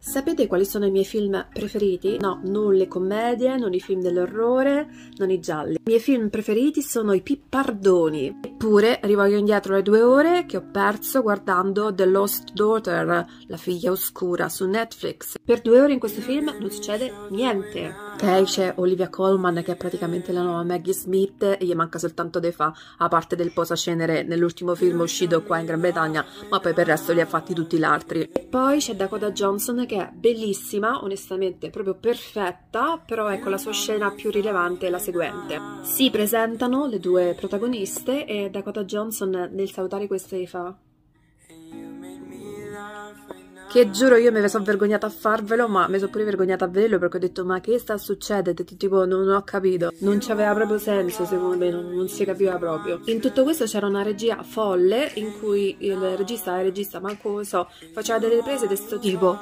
Sapete quali sono i miei film preferiti? No, non le commedie, non i film dell'orrore, non i gialli. I miei film preferiti sono i pippardoni. Eppure rivoglio indietro le due ore che ho perso guardando The Lost Daughter, la figlia oscura, su Netflix. Per due ore in questo film non succede niente. Ok, c'è Olivia Colman che è praticamente la nuova Maggie Smith e gli manca soltanto dei fa, a parte del posacenere nell'ultimo film uscito qua in Gran Bretagna, ma poi per il resto li ha fatti tutti gli altri. E poi c'è Dakota Johnson che è bellissima, onestamente proprio perfetta, però ecco la sua scena più rilevante è la seguente. Si presentano le due protagoniste e Dakota Johnson nel salutare queste fa che giuro io mi sono vergognata a farvelo, ma mi sono pure vergognata a vederlo perché ho detto ma che sta succedendo? Tipo non, ho capito, non c'aveva proprio senso secondo me, non, non, si capiva proprio. In tutto questo c'era una regia folle in cui il regista il regista manco so, faceva delle riprese di questo tipo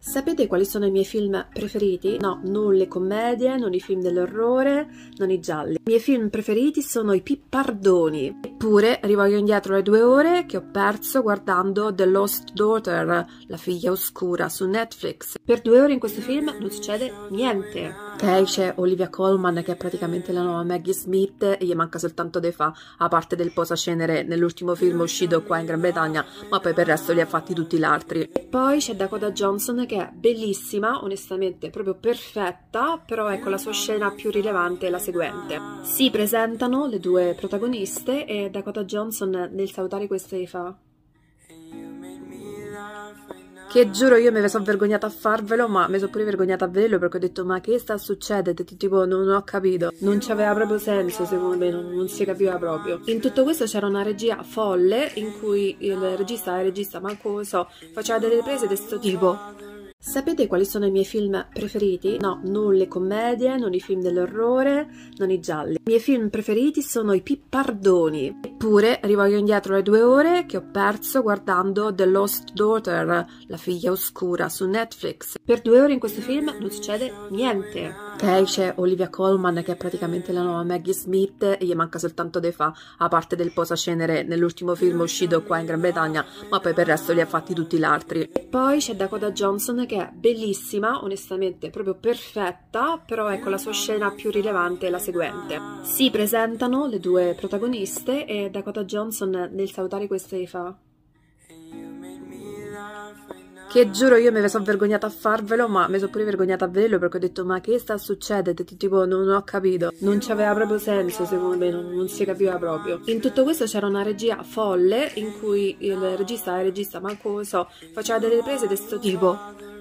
Sapete quali sono i miei film preferiti? No, non le commedie, non i film dell'orrore, non i gialli. I miei film preferiti sono i pippardoni. Eppure rivoglio indietro le due ore che ho perso guardando The Lost Daughter, la figlia oscura, su Netflix. Per due ore in questo film non succede niente. Ok, c'è Olivia Colman che è praticamente la nuova Maggie Smith e gli manca soltanto dei fa, a parte del posacenere nell'ultimo film uscito qua in Gran Bretagna, ma poi per il resto li ha fatti tutti gli altri. E poi c'è Dakota Johnson che è bellissima, onestamente proprio perfetta, però ecco la sua scena più rilevante è la seguente. Si presentano le due protagoniste e Dakota Johnson nel salutare queste fa che giuro io mi sono vergognata a farvelo, ma mi sono pure vergognata a vederlo perché ho detto ma che sta succedendo? Tipo non, ho capito, non c'aveva proprio senso secondo me, non, non, si capiva proprio. In tutto questo c'era una regia folle in cui il regista e il regista manco so, faceva delle riprese di questo tipo. Sapete quali sono i miei film preferiti? No, non le commedie, non i film dell'orrore, non i gialli. I miei film preferiti sono i pippardoni. Eppure rivoglio indietro le due ore che ho perso guardando The Lost Daughter, la figlia oscura, su Netflix. Per due ore in questo film non succede niente. Ok, c'è Olivia Colman che è praticamente la nuova Maggie Smith e gli manca soltanto dei fa, a parte del posacenere nell'ultimo film uscito qua in Gran Bretagna, ma poi per il resto li ha fatti tutti gli altri. E poi c'è Dakota Johnson che è bellissima, onestamente proprio perfetta, però ecco la sua scena più rilevante è la seguente. Si presentano le due protagoniste e Dakota Johnson nel salutare queste fa che giuro io mi sono vergognata a farvelo, ma mi sono pure vergognata a vederlo perché ho detto ma che sta succedendo? Tipo non, ho capito, non c'aveva proprio senso secondo me, non, non, si capiva proprio. In tutto questo c'era una regia folle in cui il regista il regista manco so, faceva delle riprese di questo tipo.